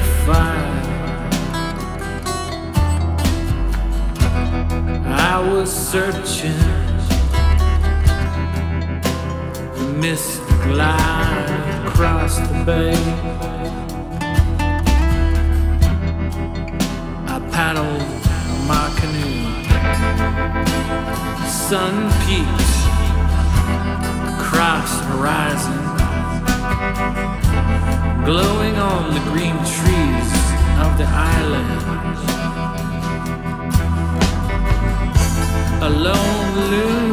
fire. I was searching the mystic across the bay. I paddled my canoe, sun peaks across the horizon. Glowing on the green trees of the island A lone loon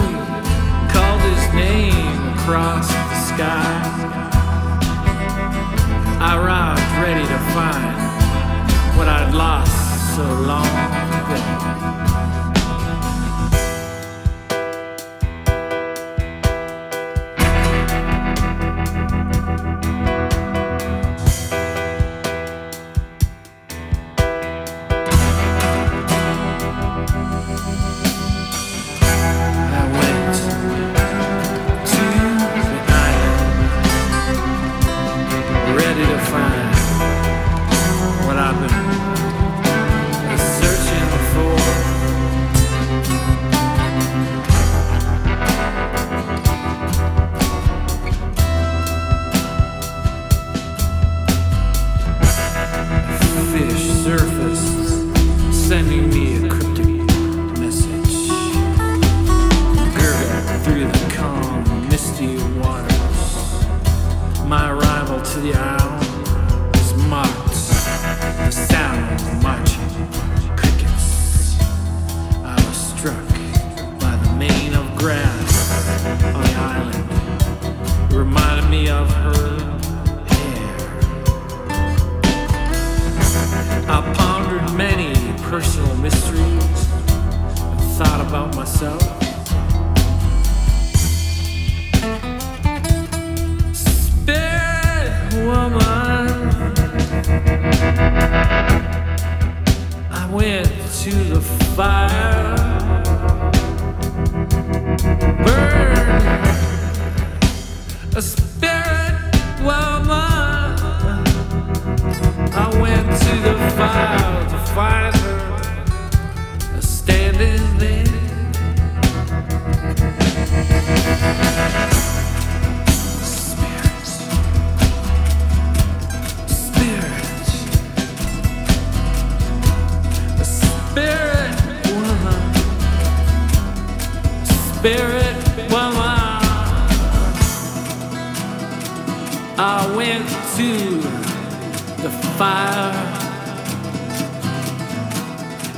called his name across the sky. I arrived ready to find what I'd lost so long ago. Me of her hair. I pondered many personal mysteries and thought about myself. Spirit woman, I went to the fire, spirit woman. I went to the fire.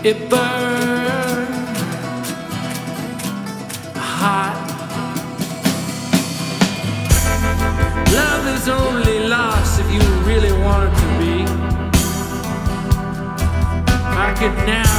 It burned hot. Love is only lost if you really want it to be. I could now